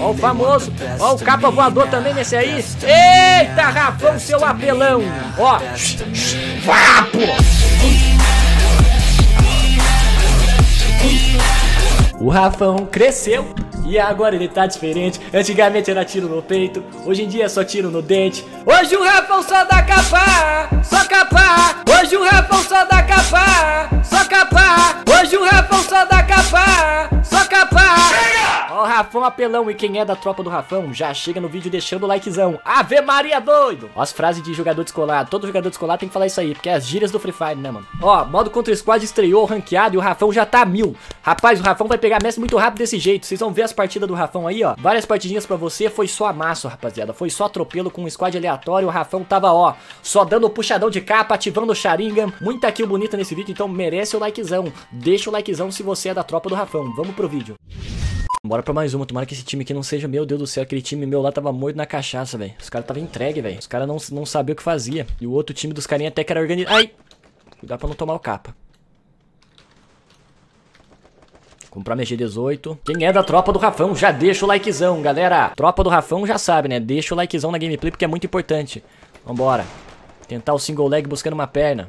Ó o famoso, ó o capa voador também nesse aí. Eita, Rafão, seu apelão. Ó, vapo. O Rafão cresceu e agora ele tá diferente. Antigamente era tiro no peito, hoje em dia é só tiro no dente. Hoje o Rafão só dá capa, Rafão apelão e quem é da tropa do Rafão já chega no vídeo deixando o likezão. Ave Maria doido! Ó as frases de jogador descolado. Todo jogador descolado tem que falar isso aí, porque é as gírias do Free Fire, né, mano? Ó, modo contra squad estreou ranqueado e o Rafão já tá mil. Rapaz, o Rafão vai pegar mestre muito rápido desse jeito. Vocês vão ver as partidas do Rafão aí, ó. Várias partidinhas pra você, foi só amasso, rapaziada. Foi só atropelo com um squad aleatório. O Rafão tava, ó, só dando puxadão de capa, ativando o Sharingan. Muita kill bonita nesse vídeo, então merece o likezão. Deixa o likezão se você é da tropa do Rafão. Vamos pro vídeo. Bora pra mais uma, tomara que esse time aqui não seja, meu Deus do céu, aquele time meu lá tava morto na cachaça, velho. Os caras tava entregue, velho. Os caras não, não sabiam o que fazia. E o outro time dos carinha até que era organizado. Ai! Cuidado pra não tomar o capa. Comprar minha G18. Quem é da tropa do Rafão, já deixa o likezão, galera. Tropa do Rafão já sabe, né? Deixa o likezão na gameplay porque é muito importante. Vambora. Tentar o single leg buscando uma perna.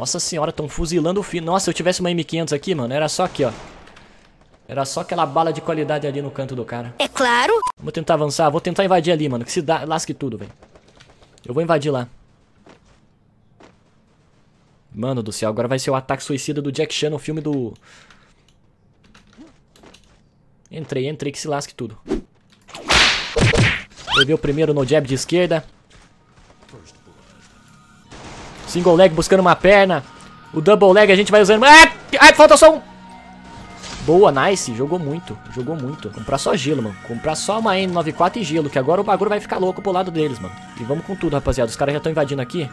Nossa senhora, estão fuzilando o fino. Nossa, se eu tivesse uma M500 aqui, mano, era só aqui, ó. Era só aquela bala de qualidade ali no canto do cara. É claro. Vou tentar avançar, vou tentar invadir ali, mano. Que se dá, lasque tudo, velho. Eu vou invadir lá. Mano do céu, agora vai ser o ataque suicida do Jack Chan no filme do... Entrei, entrei, que se lasque tudo. Levei o primeiro no jab de esquerda. Single leg buscando uma perna. O double leg a gente vai usando... Ai, ai falta só um... Boa, nice. Jogou muito. Jogou muito. Comprar só gelo, mano. Comprar só uma N94 e gelo, que agora o bagulho vai ficar louco pro lado deles, mano. E vamos com tudo, rapaziada. Os caras já estão invadindo aqui.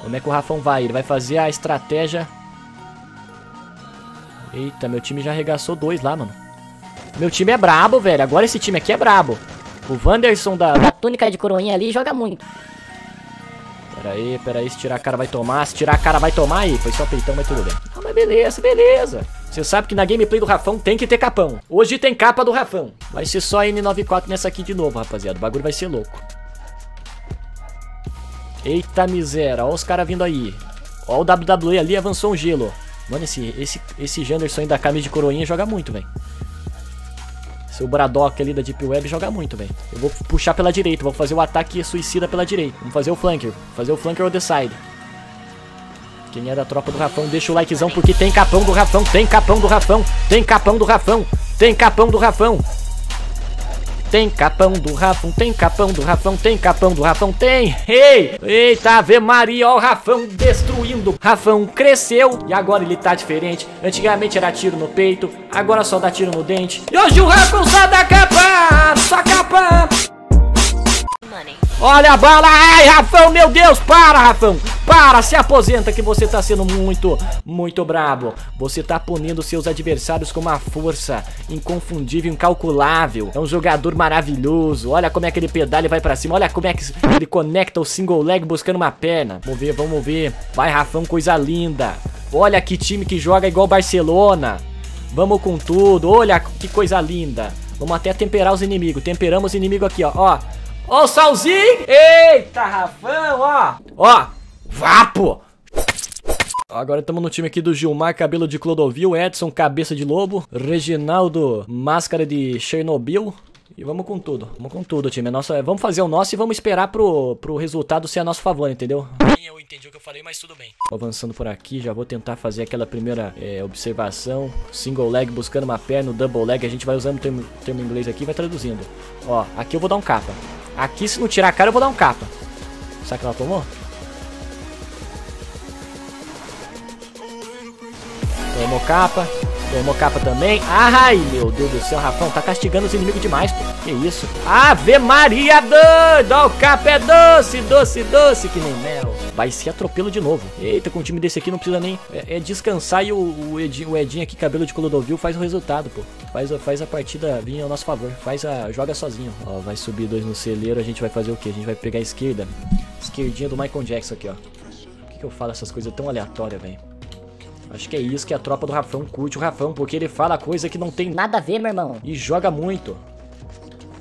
Como é que o Rafão vai? Ele vai fazer a estratégia... Eita, meu time já arregaçou dois lá, mano. Meu time é brabo, velho. Agora esse time aqui é brabo. O Wanderson da... A túnica de coroinha ali joga muito. Pera aí, pera aí, se tirar a cara vai tomar, se tirar a cara vai tomar aí. Foi só peitão, mas tudo bem. Ah, mas beleza, beleza. Você sabe que na gameplay do Rafão tem que ter capão. Hoje tem capa do Rafão. Vai ser só N94 nessa aqui de novo, rapaziada. O bagulho vai ser louco. Eita miséria, ó os caras vindo aí. Ó o WWE ali, avançou um gelo. Mano, esse, esse, esse Janderson aí da camisa de coroinha joga muito, velho. Seu Braddock ali da Deep Web joga muito, velho. Eu vou puxar pela direita, vou fazer o ataque suicida pela direita. Vamos fazer o flanker. Fazer o flanker on the side. Quem é da tropa do Rafão, deixa o likezão, porque tem capão do Rafão, tem capão do Rafão, tem capão do Rafão, tem capão do Rafão. Tem capão do Rafão, tem capão do Rafão, tem capão do Rafão, tem! Ei! Eita, Ave Maria, ó o Rafão destruindo. Rafão cresceu e agora ele tá diferente. Antigamente era tiro no peito, agora só dá tiro no dente. E hoje o Rafão só dá capa, só capa. Olha a bala! Ai, Rafão, meu Deus! Para, Rafão! Para! Se aposenta que você tá sendo muito, muito brabo. Você tá punindo seus adversários com uma força inconfundível, incalculável. É um jogador maravilhoso. Olha como é que ele pedala e vai pra cima. Olha como é que ele conecta o single leg buscando uma perna. Vamos ver, vamos ver. Vai, Rafão, coisa linda. Olha que time que joga igual Barcelona. Vamos com tudo. Olha que coisa linda. Vamos até temperar os inimigos. Temperamos os inimigos aqui, ó. Ó. Ó o salzinho! Eita, Rafão, ó! Ó! Vapo! Agora estamos no time aqui do Gilmar, cabelo de Clodovil, Edson, cabeça de lobo, Reginaldo, máscara de Chernobyl. E vamos com tudo, vamos com tudo, time. Nossa, vamos fazer o nosso e vamos esperar pro, pro resultado ser a nosso favor, entendeu? Eu entendi o que eu falei, mas tudo bem. Avançando por aqui, já vou tentar fazer aquela primeira é, observação. Single leg buscando uma perna, double leg. A gente vai usando o termo, termo inglês aqui e vai traduzindo. Ó, aqui eu vou dar um capa. Aqui, se não tirar a cara, eu vou dar um capa. Será que ela tomou? Tomou capa. Tomou capa também. Ai, meu Deus do céu, Rafão, tá castigando os inimigos demais, pô. Que isso? Ave Maria doido! O capa é doce, doce, doce, que nem mel. Vai ser atropelo de novo. Eita, com um time desse aqui não precisa nem... É, é descansar e o, o, Edinho, o Edinho aqui, cabelo de Clodovil, faz o resultado, pô. Faz, faz a partida vir ao nosso favor. Faz a... Joga sozinho. Ó, vai subir dois no celeiro, a gente vai fazer o quê? A gente vai pegar a esquerda. Esquerdinha do Michael Jackson aqui, ó. Por que, que eu falo essas coisas tão aleatórias, velho? Acho que é isso que a tropa do Rafão curte o Rafão, porque ele fala coisa que não tem Nada a ver, meu irmão. e joga muito.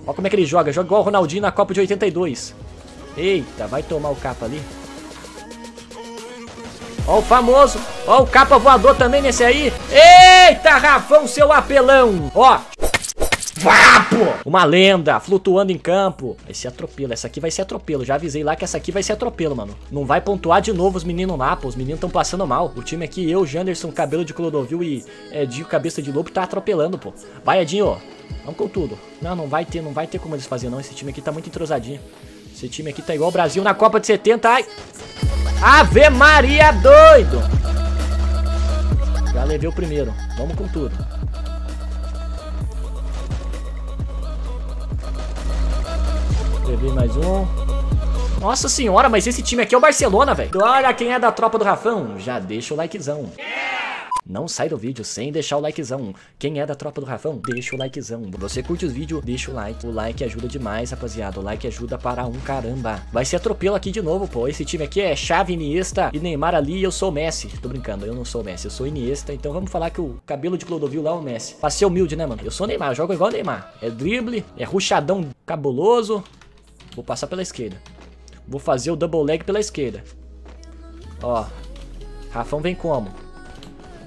Olha como é que ele joga. Joga igual o Ronaldinho na Copa de 82. Eita, vai tomar o capa ali. Ó o famoso. Ó o capa voador também nesse aí. Eita, Rafão, seu apelão. Ó. Vapo! Uma lenda, flutuando em campo. Vai ser atropelo, essa aqui vai ser atropelo. Já avisei lá que essa aqui vai ser atropelo, mano. Não vai pontuar de novo os meninos lá, pô. Os meninos estão passando mal. O time aqui, eu, Janderson, cabelo de Clodovil e é, Dio, cabeça de lobo, tá atropelando, pô. Vai, Edinho. Vamos com tudo. Não, não vai ter, não vai ter como eles fazer, não. Esse time aqui tá muito entrosadinho. Esse time aqui tá igual o Brasil na Copa de 70. Ai! Ave Maria doido! Já levei o primeiro. Vamos com tudo. Levei mais um. Nossa senhora, mas esse time aqui é o Barcelona, velho. Olha quem é da tropa do Rafão. Já deixa o likezão. Não sai do vídeo sem deixar o likezão. Quem é da tropa do Rafão, deixa o likezão. Você curte os vídeos, deixa o like. O like ajuda demais, rapaziada. O like ajuda para um caramba. Vai ser atropelo aqui de novo, pô. Esse time aqui é Xavi, Iniesta e Neymar ali e eu sou o Messi. Tô brincando, eu não sou o Messi, eu sou Iniesta. Então vamos falar que o cabelo de Clodovil lá é o Messi. Pra ser humilde, né, mano? Eu sou Neymar, eu jogo igual Neymar. É drible, é ruchadão cabuloso. Vou passar pela esquerda. Vou fazer o double leg pela esquerda. Ó. Rafão vem como?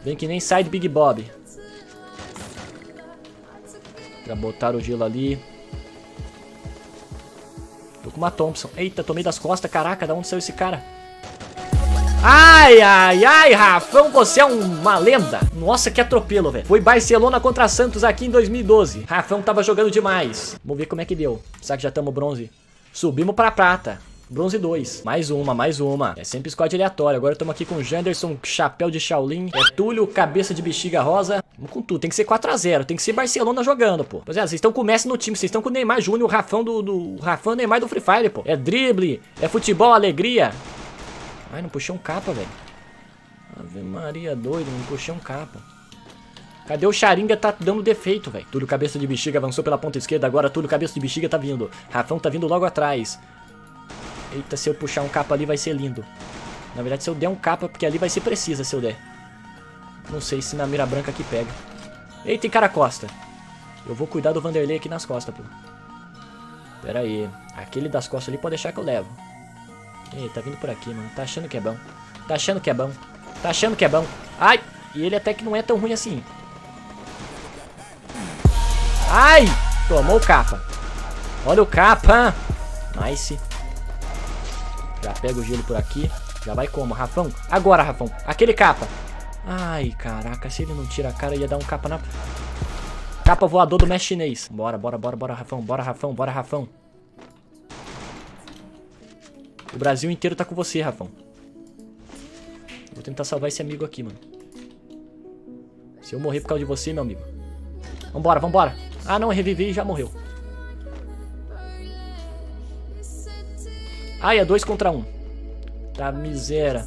Vem que nem sai do Big Bob. Já botaram o gelo ali. Tô com uma Thompson. Eita, tomei das costas. Caraca, da onde saiu esse cara? Ai, ai, ai, Rafão, você é uma lenda. Nossa, que atropelo, velho. Foi Barcelona contra Santos aqui em 2012. Rafão tava jogando demais. Vamos ver como é que deu. Será que já estamos bronze? Subimos pra prata. Bronze 2. Mais uma, mais uma. É sempre squad aleatório. Agora estamos aqui com Janderson, chapéu de Shaolin. É Túlio, cabeça de bexiga rosa. Vamos com tudo. Tem que ser 4x0. Tem que ser Barcelona jogando, pô. Pois é, vocês estão com o Messi no time. Vocês estão com o Neymar Júnior, o Rafão do, do... Rafão e Neymar do Free Fire, pô. É drible, é futebol, alegria. Ai, não puxei um capa, velho. Ave Maria doido, não puxei um capa. Cadê o Charinga? Tá dando defeito, velho. Túlio Cabeça de Bexiga avançou pela ponta esquerda. Agora Túlio Cabeça de Bexiga tá vindo. Rafão tá vindo logo atrás. Eita, se eu puxar um capa ali vai ser lindo. Na verdade, se eu der um capa, porque ali vai ser precisa se eu der. Não sei se na mira branca aqui pega. Eita, tem cara costa. Eu vou cuidar do Vanderlei aqui nas costas, pô. Pera aí. Aquele das costas ali pode deixar que eu levo. Ei, tá vindo por aqui, mano. Tá achando que é bom. Tá achando que é bom. Tá achando que é bom. Ai! E ele até que não é tão ruim assim. Ai! Tomou o capa. Olha o capa. Nice. Já pega o gelo por aqui. Já vai como, Rafão? Agora, Rafão. Aquele capa. Ai, caraca. Se ele não tira a cara, ia dar um capa na... Capa voador do mestre chinês. Bora, bora, bora, bora, Rafão. Bora, Rafão. Bora, Rafão. O Brasil inteiro tá com você, Rafão. Vou tentar salvar esse amigo aqui, mano. Se eu morrer por causa de você, meu amigo. Vambora, vambora. Ah, não, revivi e já morreu. Ai, é dois contra um. Tá miséria.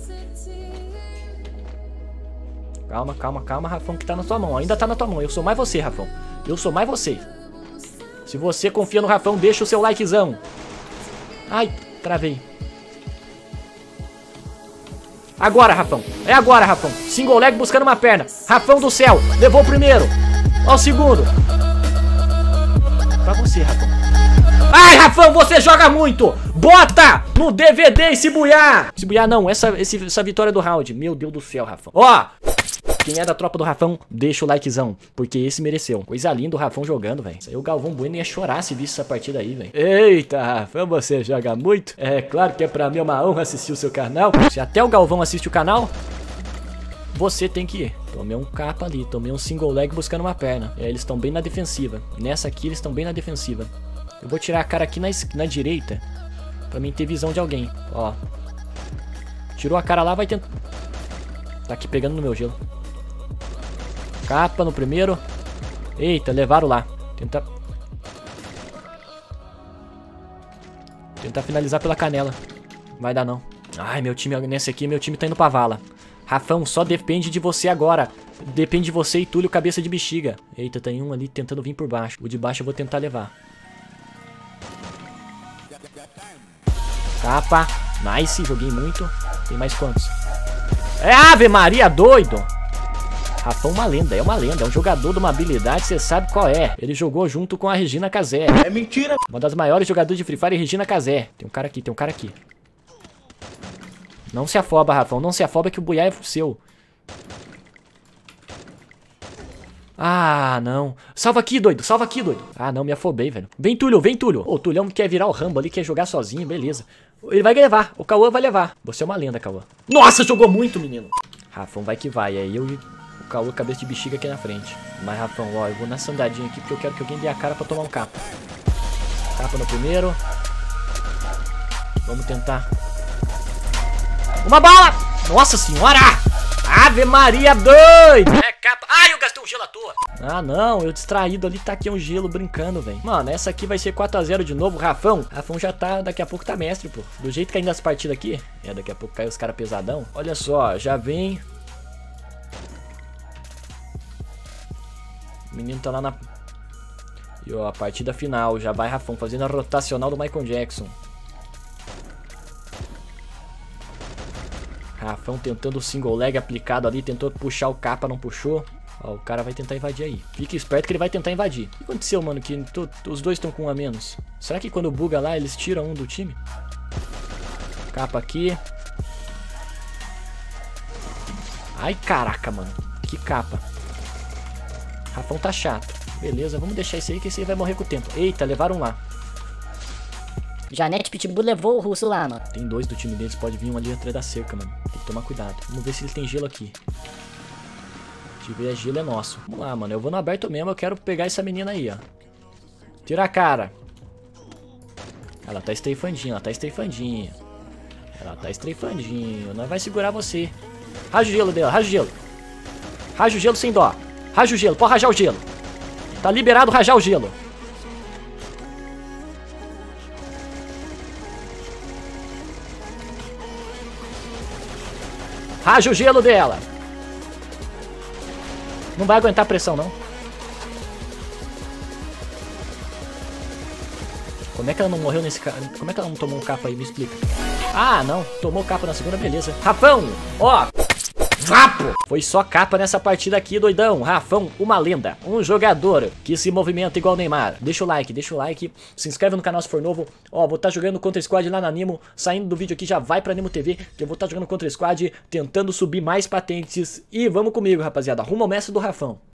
Calma, calma, calma, Rafão, que tá na tua mão. Ainda tá na tua mão. Eu sou mais você, Rafão. Eu sou mais você. Se você confia no Rafão, deixa o seu likezão. Ai, travei. Agora, Rafão. É agora, Rafão. Single leg buscando uma perna. Rafão do céu. Levou o primeiro. Ó o segundo. Pra você, Rafão. Ai, Rafão, você joga muito. Bota no DVD esse buiar. Esse buiar não, essa, esse, essa vitória do round. Meu Deus do céu, Rafão. Ó, quem é da tropa do Rafão, deixa o likezão, porque esse mereceu. Coisa linda o Rafão jogando, velho. O Galvão Bueno ia chorar se visse essa partida aí, velho. Eita, Rafão, você joga muito? É claro que é pra mim uma honra assistir o seu canal. Se até o Galvão assiste o canal, você tem que ir. Tomei um capa ali, tomei um single leg buscando uma perna. É, eles estão bem na defensiva. Nessa aqui eles estão bem na defensiva. Eu vou tirar a cara aqui na, na direita, pra mim ter visão de alguém. Ó. Tirou a cara lá, vai tentar... Tá aqui pegando no meu gelo. Capa no primeiro. Eita, levaram lá. Tenta... Tentar finalizar pela canela. Vai dar não. Ai, meu time, nesse aqui, meu time tá indo pra vala. Rafão, só depende de você agora. Depende de você e Túlio, cabeça de bexiga. Eita, tem um ali tentando vir por baixo. O de baixo eu vou tentar levar. Capa. Nice, joguei muito. Tem mais quantos? É Ave Maria, doido! Rafão uma lenda, é uma lenda, é um jogador de uma habilidade, você sabe qual é. Ele jogou junto com a Regina Casé. É mentira! Uma das maiores jogadoras de Free Fire, Regina Casé. Tem um cara aqui, tem um cara aqui. Não se afoba, Rafão, não se afoba que o buiá é seu. Ah, não. Salva aqui, doido. Salva aqui, doido. Ah, não, me afobei, velho. Vem, Túlio, vem, Túlio. Ô, o Tulhão quer virar o Rambo ali, quer jogar sozinho, beleza. Ele vai levar. O Cauã vai levar. Você é uma lenda, Cauã. Nossa, jogou muito, menino. Rafão vai que vai. Aí eu e o Cauã, cabeça de bexiga aqui na frente. Mas, Rafão, ó, eu vou na sandadinha aqui porque eu quero que alguém dê a cara pra tomar um capa. Capa no primeiro. Vamos tentar. Uma bala! Nossa senhora! Ave Maria doido! Capa. Ai, eu gastei um gelo à toa. Ah, não, eu distraído ali, tá aqui um gelo brincando, velho. Mano, essa aqui vai ser 4x0 de novo, Rafão. Rafão já tá, daqui a pouco tá mestre, pô. Do jeito que ainda as partidas aqui. É, daqui a pouco cai os caras pesadão. Olha só, já vem. O menino tá lá na. E ó, a partida final. Já vai Rafão fazendo a rotacional do Michael Jackson. Rafão tentando o single leg aplicado ali, tentou puxar o capa, não puxou. Ó, o cara vai tentar invadir aí. Fique esperto que ele vai tentar invadir. O que aconteceu, mano? Que os dois estão com um a menos. Será que quando buga lá, eles tiram um do time? Capa aqui. Ai, caraca, mano. Que capa. Rafão tá chato. Beleza, vamos deixar esse aí que esse aí vai morrer com o tempo. Eita, levaram lá. Janete Pitbull levou o russo lá, mano. Tem dois do time deles, pode vir um ali atrás da cerca, mano. Tem que tomar cuidado. Vamos ver se ele tem gelo aqui. Se tiver gelo é nosso. Vamos lá, mano. Eu vou no aberto mesmo, eu quero pegar essa menina aí, ó. Tira a cara. Ela tá estreifandinha, ela tá estreifandinha. Ela tá estreifandinha. Nós vai segurar você. Raja o gelo dela, raja o gelo. Raja o gelo sem dó. Raja o gelo, pode rajar o gelo. Tá liberado rajar o gelo. Raja o gelo dela. Não vai aguentar pressão, não. Como é que ela não morreu nesse cara? Como é que ela não tomou um capa aí? Me explica. Ah, não. Tomou capa na segunda, beleza. Rafão, ó. Vapo! Foi só capa nessa partida aqui, doidão. Rafão, uma lenda. Um jogador que se movimenta igual Neymar. Deixa o like, deixa o like. Se inscreve no canal se for novo. Ó, vou estar tá jogando Contra Squad lá na Animo. Saindo do vídeo aqui, já vai pra Animo TV. Que eu vou estar tá jogando Contra Squad, tentando subir mais patentes. E vamos comigo, rapaziada. Rumo ao mestre do Rafão.